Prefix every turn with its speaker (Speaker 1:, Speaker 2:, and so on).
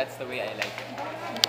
Speaker 1: That's the way I like it.